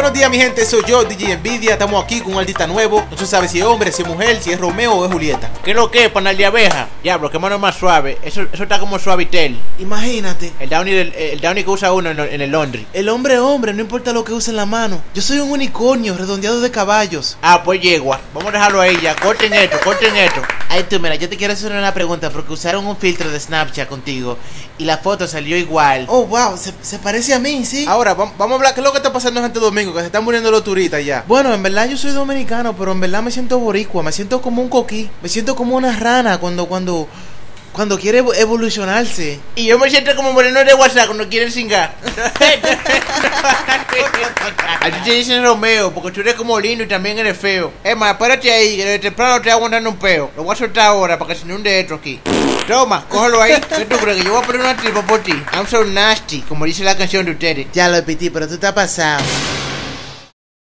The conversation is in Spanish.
Buenos días mi gente, soy yo, DJ Nvidia, estamos aquí con un artista nuevo, no se sabe si es hombre, si es mujer, si es Romeo o es Julieta. ¿Qué es lo que es, panal de abeja? Diablo, qué mano más suave. Eso, eso está como suavitel. Imagínate, El downy, del- el downy que usa uno en, en el laundry. el hombre hombre, no importa lo que use en la mano. Yo soy un unicornio redondeado de caballos. Ah, pues yegua. Vamos a dejarlo ahí ya. Corten esto, corten esto. Ay, tú, mira, yo te quiero hacer una pregunta porque usaron un filtro de Snapchat contigo y la foto salió igual. Oh, wow, se, se parece a mí, sí. Ahora, vam- vamos a hablar, ¿qué es lo que está pasando en Santo Domingo? Que se están muriendo los turistas ya. Bueno, en verdad yo soy dominicano, pero en verdad me siento boricua, me siento como un coquí, me siento como una rana cuando, cuando, cuando quiere evo- evolucionarse. Y yo me siento como moreno de WhatsApp cuando quieren cingar. A ti te dicen Romeo, porque tú eres como lindo y también eres feo. Es más, espérate ahí, que de temprano te voy a un peo. Lo voy a soltar ahora para que se inunde esto aquí. Toma, cógelo ahí. ¿Qué tú crees? Que yo voy a poner una tripa por ti. I'm so nasty, como dice la canción de ustedes. Ya lo repetí, pero tú te has pasado.